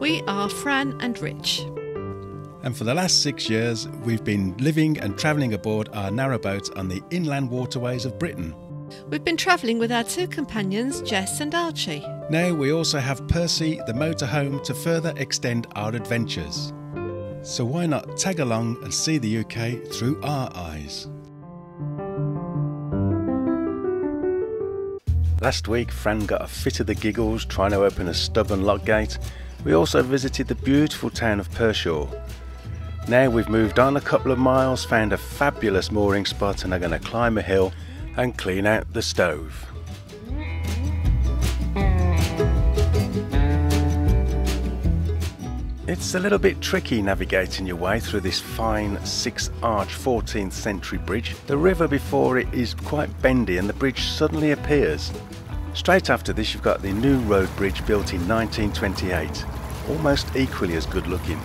We are Fran and Rich. And for the last six years, we've been living and travelling aboard our narrowboat on the inland waterways of Britain. We've been travelling with our two companions, Jess and Archie. Now we also have Percy, the motorhome, to further extend our adventures. So why not tag along and see the UK through our eyes? Last week, Fran got a fit of the giggles trying to open a stubborn lock gate. We also visited the beautiful town of Pershore. Now we've moved on a couple of miles, found a fabulous mooring spot, and are going to climb a hill and clean out the stove. It's a little bit tricky navigating your way through this fine six arch 14th century bridge. The river before it is quite bendy and the bridge suddenly appears. Straight after this you've got the new road bridge built in 1928, almost equally as good looking.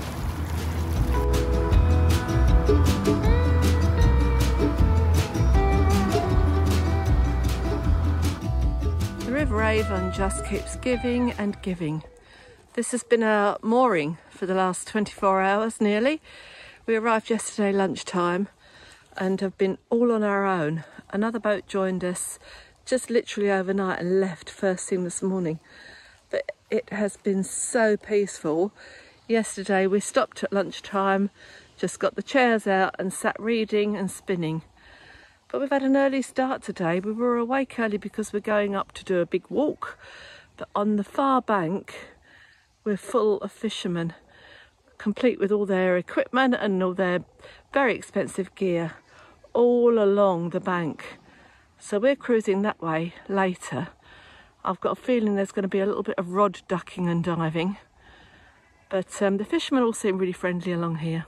The River Avon just keeps giving and giving. This has been our mooring for the last 24 hours nearly. We arrived yesterday lunchtime and have been all on our own. Another boat joined us just literally overnight and left first thing this morning. But it has been so peaceful. Yesterday we stopped at lunchtime, just got the chairs out and sat reading and spinning. But we've had an early start today. We were awake early because we're going up to do a big walk. But on the far bank, we're full of fishermen, complete with all their equipment and all their very expensive gear, all along the bank. So we're cruising that way later. I've got a feeling there's going to be a little bit of rod ducking and diving. But um, the fishermen all seem really friendly along here.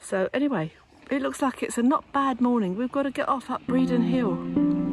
So anyway, it looks like it's a not bad morning. We've got to get off up Bredon Hill.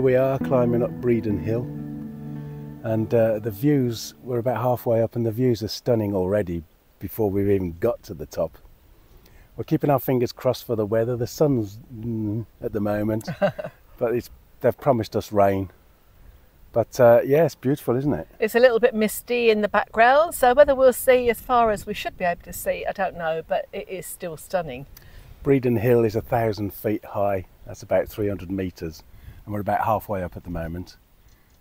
Here we are climbing up Bredon Hill, and uh, the views, we're about halfway up, and the views are stunning already before we've even got to the top. We're keeping our fingers crossed for the weather. The sun's mm, at the moment, but it's, they've promised us rain. But uh, yeah, it's beautiful, isn't it? It's a little bit misty in the background, so whether we'll see as far as we should be able to see, I don't know, but it is still stunning. Bredon Hill is a thousand feet high. That's about 300 metres, and we're about halfway up at the moment.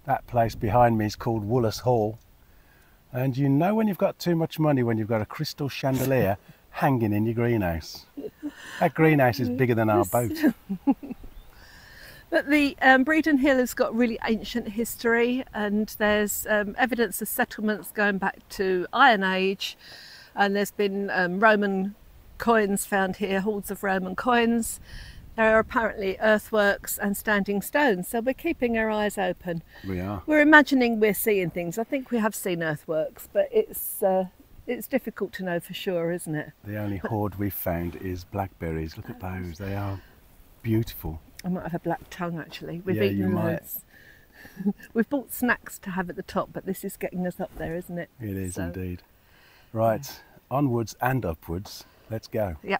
That place behind me is called Woollas Hall, and you know when you've got too much money when you've got a crystal chandelier hanging in your greenhouse. That greenhouse is bigger than our boat. But the um, Hill has got really ancient history, and there's um, evidence of settlements going back to Iron Age, and there's been um, Roman coins found here, hoards of Roman coins. There are apparently earthworks and standing stones, so we're keeping our eyes open. We are. We're imagining we're seeing things. I think we have seen earthworks, but it's uh, it's difficult to know for sure, isn't it? The only hoard we've found is blackberries. Look at those, they are beautiful. I might have a black tongue actually. We've Yeah, eaten loads. We've bought snacks to have at the top, but this is getting us up there, isn't it? It is So, indeed. Right, onwards and upwards. Let's go. Yeah.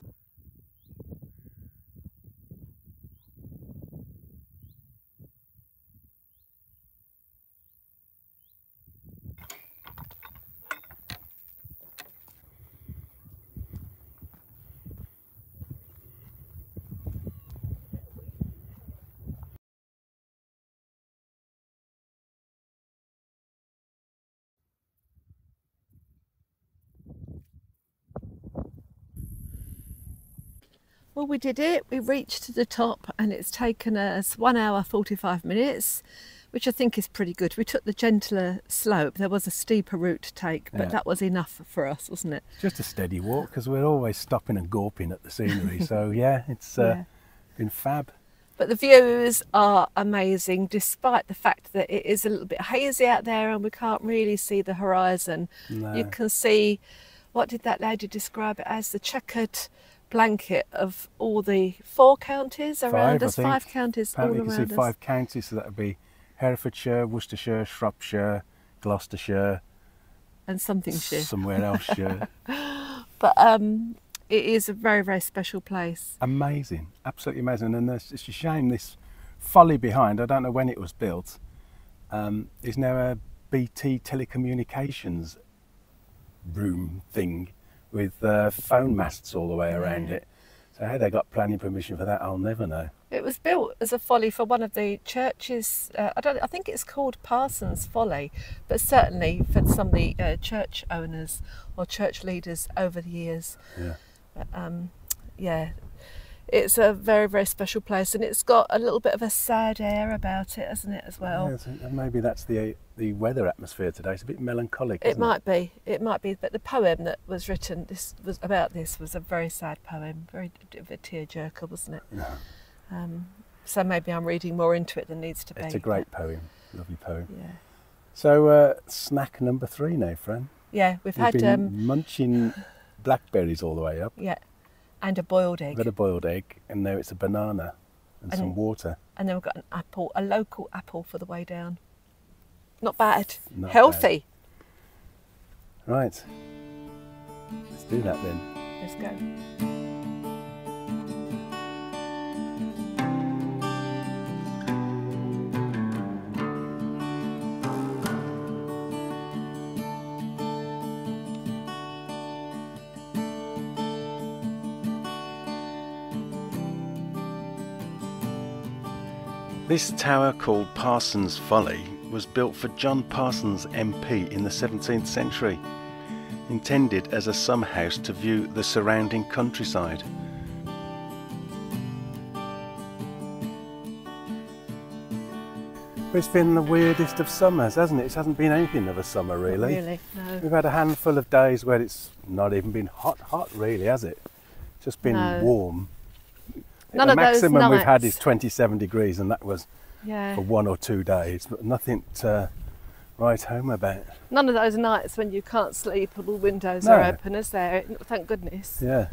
Well, we did it. We reached to the top, and it's taken us one hour, 45 minutes, which I think is pretty good. We took the gentler slope. There was a steeper route to take, but Yeah. that was enough for us, wasn't it? Just a steady walk because we're always stopping and gawping at the scenery. so yeah, it's uh, Yeah. been fab. But the views are amazing, despite the fact that it is a little bit hazy out there and we can't really see the horizon. No. You can see what did that lady describe it as the checkered blanket of all the four counties around Five, us, five counties all Apparently, you can around see us. five counties, so that would be Herefordshire, Worcestershire, Shropshire, Gloucestershire, and something somewhere else. Shire. But um, it is a very, very special place. amazing, absolutely amazing. And there's, it's a shame this folly behind. I don't know when it was built. Um, is now a BT telecommunications room thing with uh, phone masts all the way around it. So how they got planning permission for that, I'll never know. It was built as a folly for one of the churches. Uh, I don't. I think it's called Parsons Folly, but certainly for some of the uh, church owners or church leaders over the years. Yeah. But, um, yeah, it's a very very special place, and it's got a little bit of a sad air about it, hasn't it? As well. Yeah, so maybe that's the the weather atmosphere today. It's a bit melancholic. It might be, it might be, but the poem that was written this was about this was a very sad poem, very of a tearjerker, wasn't it? No. Um, so maybe I'm reading more into it than needs to be. It's a great poem, lovely poem. Yeah, So uh, snack number three now, Fran. yeah. We've We've had been um, munching blackberries all the way up. yeah, and a boiled We've egg, had a boiled egg, and now it's a banana and, And- some water. and then we've got an apple, a local apple for the way down. Not bad, Not healthy. Right. Let's do that then. Let's go. This tower called Parsons Folly was built for John Parsons MP in the 17th century, intended as a summer house to view the surrounding countryside. It's been the weirdest of summers, hasn't it? It hasn't been anything of a summer, really. Really? No. We've had a handful of days where it's not even been hot, hot, really, has it? Just been No. warm. None the of those maximum we've had is 27 degrees, and that was Yeah. for one or two days, but nothing to write home about. None of those nights when you can't sleep and all windows No. are open, is there? Thank goodness. Yeah.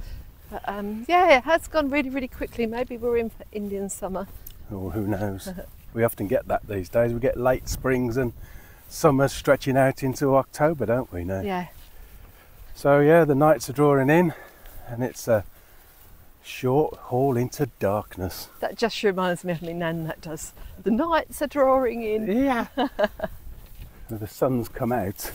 But, um, yeah, it has gone really, really quickly. Maybe we're in for Indian summer. Or who knows? we often get that these days. We get late springs and summers stretching out into October, don't we? Now. Yeah. So yeah, the nights are drawing in, and it's a short haul into darkness. That just reminds me of me nan, that does. The nights are drawing in. Yeah. the sun's come out,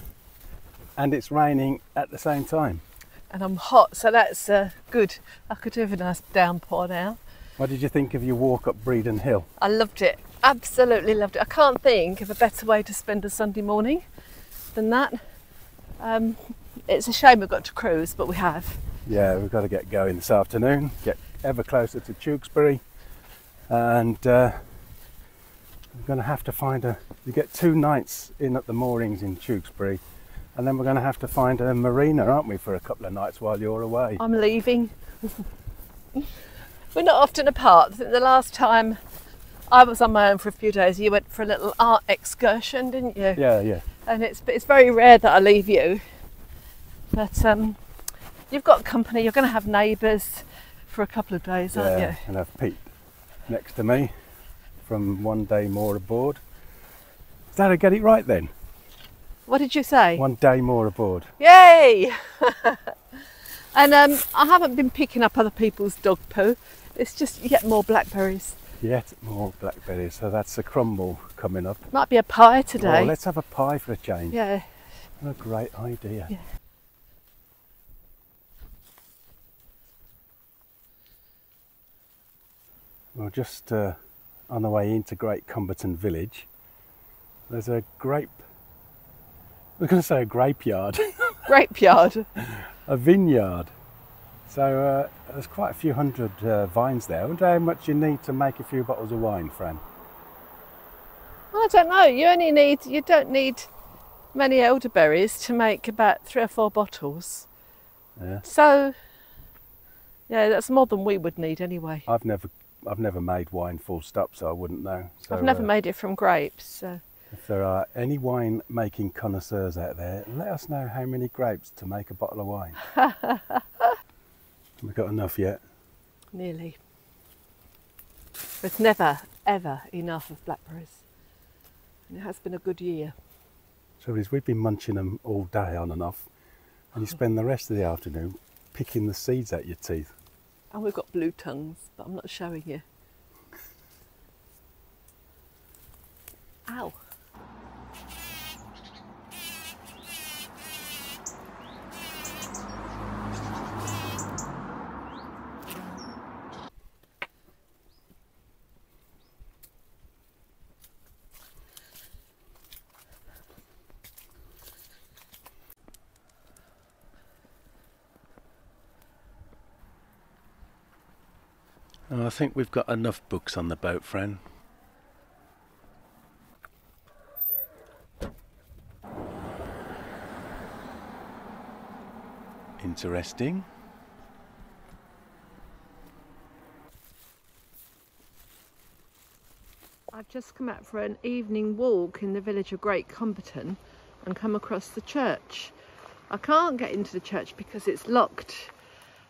and it's raining at the same time. And I'm hot, so that's uh, good. I could have a nice downpour now. What did you think of your walk up Bredon Hill? I loved it. Absolutely loved it. I can't think of a better way to spend a Sunday morning than that. Um, it's a shame we've got to cruise, but we have. Yeah, we've got to get going this afternoon, get ever closer to Tewkesbury, and uh, we're going to have to find a. We get two nights in at the moorings in Tewkesbury, and then we're going to have to find a marina, aren't we, for a couple of nights while you're away? I'm leaving. We're not often apart. The last time I was on my own for a few days, you went for a little art excursion, didn't you? Yeah, yeah. And it's it's very rare that I leave you. But um, you've got company. You're going to have neighbours for a couple of days, aren't yeah. you? And I've Pete next to me from One Day More Aboard. Did I get it right then? What did you say? One Day More Aboard. Yay! and um, I haven't been picking up other people's dog poo. It's just yet more blackberries. Yet more blackberries. So that's a crumble coming up. Might be a pie today. Oh, let's have a pie for a change. yeah. What a great idea. Yeah. We're just uh, on the way into Great Comberton Village. There's a grape. I was going to say a grape yard, Grape yard. a vineyard. So uh, there's quite a few hundred uh, vines there. I wonder how much you need to make a few bottles of wine, Fran. I don't know. You only need. You don't need many elderberries to make about three or four bottles. Yeah. So, yeah, that's more than we would need anyway. I've never, I've never made wine full stop, so I wouldn't know. So, I've never uh, made it from grapes. So. If there are any wine making connoisseurs out there, let us know how many grapes to make a bottle of wine. We've got enough yet. Nearly. There's never, ever enough of blackberries. And it has been a good year. So is, we've been munching them all day on and off, and you spend the rest of the afternoon picking the seeds out your teeth. And we've got blue tongues, but I'm not showing you. Ow. Oh, I think we've got enough books on the boat, friend. Interesting. I've just come out for an evening walk in the village of Great Comberton and come across the church. I can't get into the church because it's locked,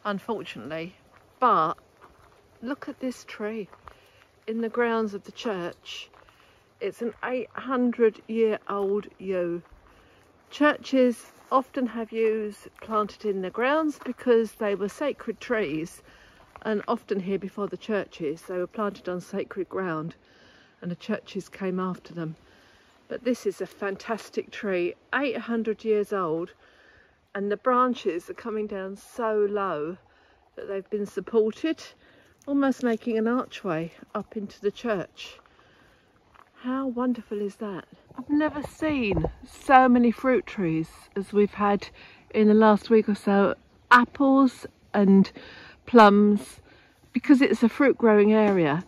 unfortunately, but look at this tree in the grounds of the church. It's an 800 year old yew. Churches often have yews planted in the grounds because they were sacred trees and often here before the churches they were planted on sacred ground and the churches came after them. But this is a fantastic tree, 800 years old, and the branches are coming down so low that they've been supported, almost making an archway up into the church. How wonderful is that? I've never seen so many fruit trees as we've had in the last week or so. Apples and plums, because it's a fruit growing area,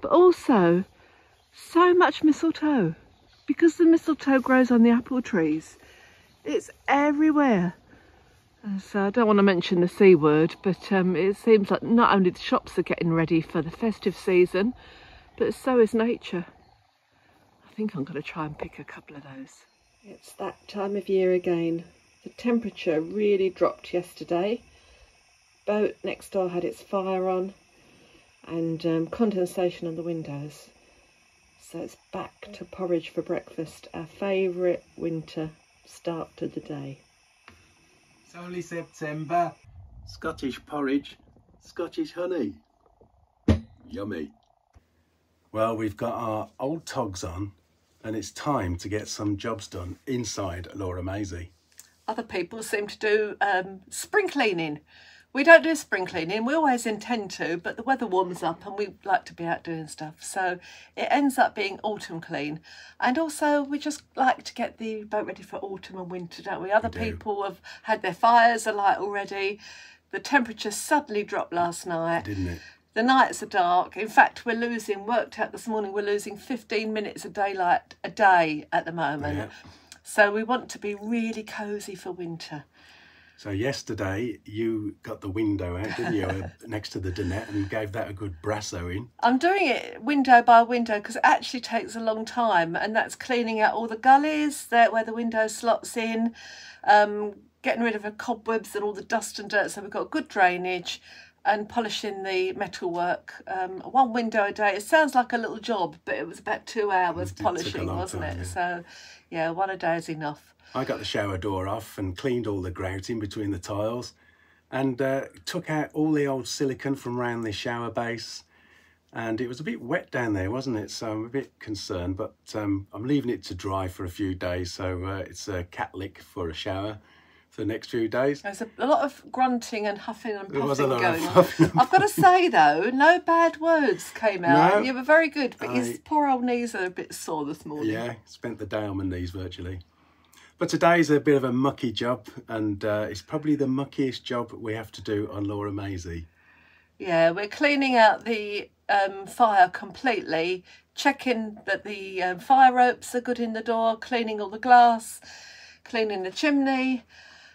but also so much mistletoe because the mistletoe grows on the apple trees it's everywhere so I don't want to mention the C word but um, it seems like not only the shops are getting ready for the festive season but so is nature. I think I'm going to try and pick a couple of those. It's that time of year again. The temperature really dropped yesterday. Boat next door had its fire on and um, condensation on the windows. So it's back to porridge for breakfast, our favourite winter start to the day. It's only September. Scottish porridge, Scottish honey. Yummy. Well, we've got our old togs on and it's time to get some jobs done inside Laura Maisie. Other people seem to do um, spring cleaning. We don't do spring cleaning, we always intend to, but the weather warms up and we like to be out doing stuff. So it ends up being autumn clean. And also, we just like to get the boat ready for autumn and winter, don't we? Other do. people have had their fires alight already. The temperature suddenly dropped last night. Didn't it? The nights are dark. In fact, we're losing, worked out this morning, we're losing 15 minutes of daylight a day at the moment. Yeah. So we want to be really cosy for winter. So yesterday you got the window out, didn't you, uh, next to the dinette and gave that a good brasso in. I'm doing it window by window because it actually takes a long time, and that's cleaning out all the gullies there where the window slots in, um, getting rid of the cobwebs and all the dust and dirt so we've got good drainage, and polishing the metalwork. Um, one window a day. It sounds like a little job, but it was about two hours a polishing, wasn't time, it? yeah. So, yeah, one a day is enough. I got the shower door off and cleaned all the grouting between the tiles and uh, took out all the old silicon from around the shower base. And it was a bit wet down there, wasn't it? So I'm a bit concerned, but um, I'm leaving it to dry for a few days. So uh, it's a cat lick for a shower for the next few days. There's a, a lot of grunting and huffing and There was a puffing going on. I've got to say though, no bad words came out. No. You were very good, but I- your poor old knees are a bit sore this morning. Yeah, spent the day on my knees virtually. But today's a bit of a mucky job, and uh, it's probably the muckiest job we have to do on Laura Maisie. Yeah, we're cleaning out the um, fire completely, checking that the um, fire ropes are good in the door, cleaning all the glass, cleaning the chimney.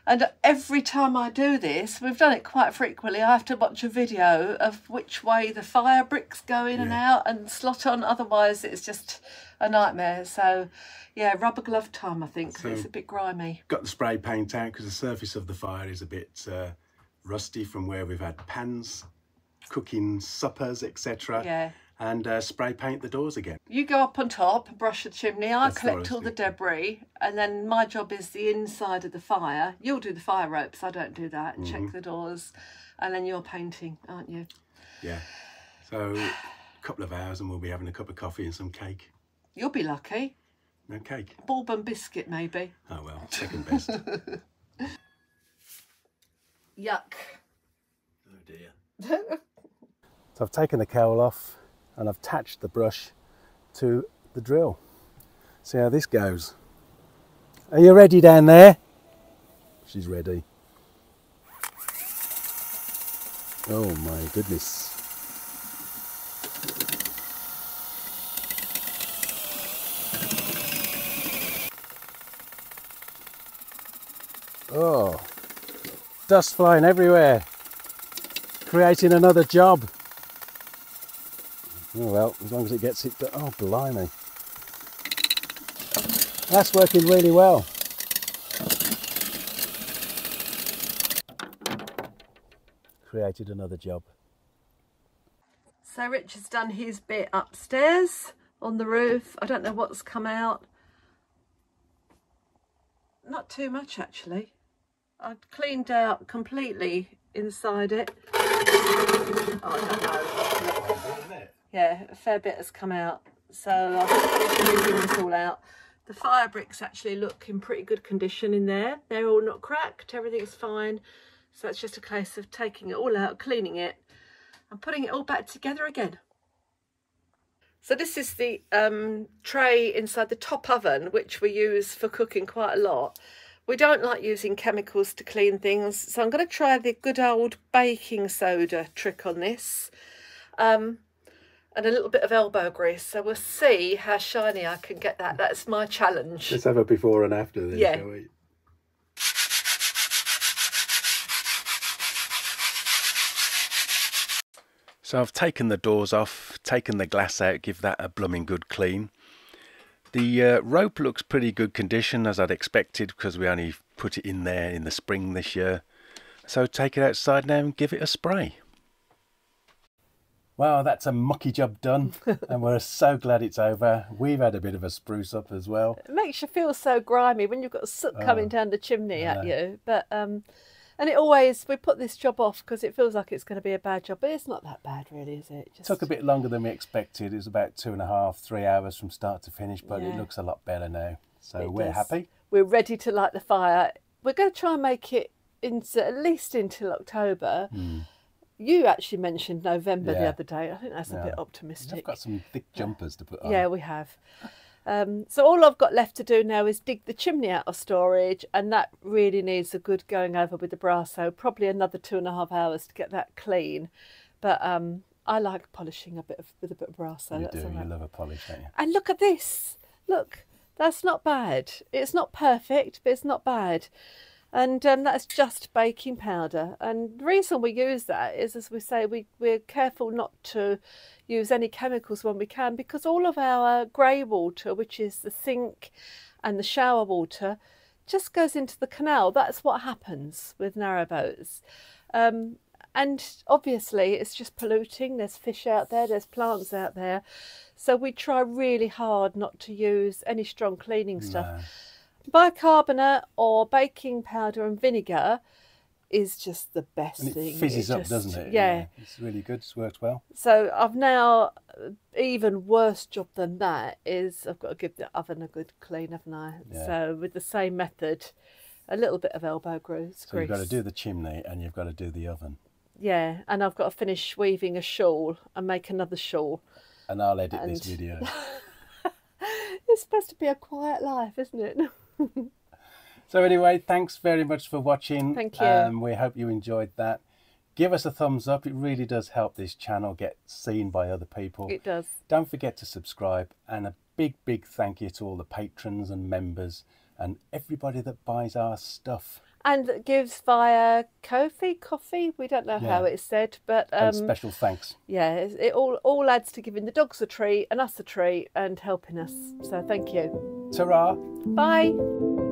And every time I do this, we've done it quite frequently, I have to watch a video of which way the fire bricks go in and out and slot on. Otherwise, it's just a nightmare. So, yeah, rubber glove time, I think, 'cause it's a bit grimy. Got the spray paint out because the surface of the fire is a bit uh, rusty from where we've had pans, cooking suppers, etc. Yeah. And uh, spray paint the doors again. You go up on top and brush the chimney. I That's collect what all the debris, and then my job is the inside of the fire. You'll do the fire ropes. I don't do that. And Mm-hmm. check the doors, and then you're painting, aren't you? Yeah. So a couple of hours and we'll be having a cup of coffee and some cake. You'll be lucky. No cake. Bourbon biscuit, maybe. Oh well, second best. Yuck. Oh dear. So I've taken the cowl off and I've attached the brush to the drill. See how this goes. Are you ready down there? She's ready. Oh my goodness. Oh, dust flying everywhere creating another job. Oh well, as long as it gets it. Oh blimey, that's working really well. Created another job. So Richard's done his bit upstairs on the roof. I don't know what's come out. Not too much actually. I've cleaned out completely inside it. Oh. Yeah, a fair bit has come out. So I've finished moving this all out. The fire bricks actually look in pretty good condition in there. They're all not cracked, everything's fine. So it's just a case of taking it all out, cleaning it, and putting it all back together again. So this is the um, tray inside the top oven, which we use for cooking quite a lot. We don't like using chemicals to clean things, so I'm going to try the good old baking soda trick on this. Um, and a little bit of elbow grease, so we'll see how shiny I can get that. That's my challenge. Let's have a before and after then, Yeah. shall we? So I've taken the doors off, taken the glass out, give that a blooming good clean. The uh, rope looks pretty good condition as I'd expected because we only put it in there in the spring this year. So take it outside now and give it a spray. Well, that's a mucky job done, and we're so glad it's over. We've had a bit of a spruce up as well. It makes you feel so grimy when you've got soot coming Oh, down the chimney at you. But um, and it always we put this job off because it feels like it's going to be a bad job, but it's not that bad, really, is it? Just Took a bit longer than we expected. It was about two and a half, three hours from start to finish, but it looks a lot better now. So It we're does. happy. We're ready to light the fire. We're going to try and make it into at least until October. You actually mentioned November the. Yeah. other day. I think that's a Yeah. bit optimistic. I've got some thick jumpers to put on. Yeah, we have. Um, so all I've got left to do now is dig the chimney out of storage, and that really needs a good going over with the Brasso. Probably another two and a half hours to get that clean. But um, I like polishing a bit of with a bit of Brasso. you that's do. all You right. love a polish, don't you? And look at this. Look, that's not bad. It's not perfect, but it's not bad. And um, that's just baking powder. And the reason we use that is, as we say, we, we're careful not to use any chemicals when we can because all of our grey water, which is the sink and the shower water, just goes into the canal. That's what happens with narrowboats. Um, and obviously, it's just polluting. There's fish out there, there's plants out there. So we try really hard not to use any strong cleaning stuff. No. Bicarbonate or baking powder and vinegar is just the best And it thing. fizzes up, just- doesn't it? Yeah. It's really good. It's worked well. So I've now uh, even worse job than that is I've got to give the oven a good clean, haven't I? Yeah. So with the same method, a little bit of elbow grease. So you've got to do the chimney and you've got to do the oven. Yeah, and I've got to finish weaving a shawl and make another shawl. And I'll edit this video. It's supposed to be a quiet life, isn't it? So anyway, thanks very much for watching. Thank you. Um, we hope you enjoyed that. Give us a thumbs up. It really does help this channel get seen by other people. It does. Don't forget to subscribe and a big, big thank you to all the patrons and members and everybody that buys our stuff. And that gives via Ko-fi, coffee. We don't know how it's said, but um, special thanks. yeah, it, it all all adds to giving the dogs a treat and us a treat and helping us. So thank you. Ta-ra! Bye.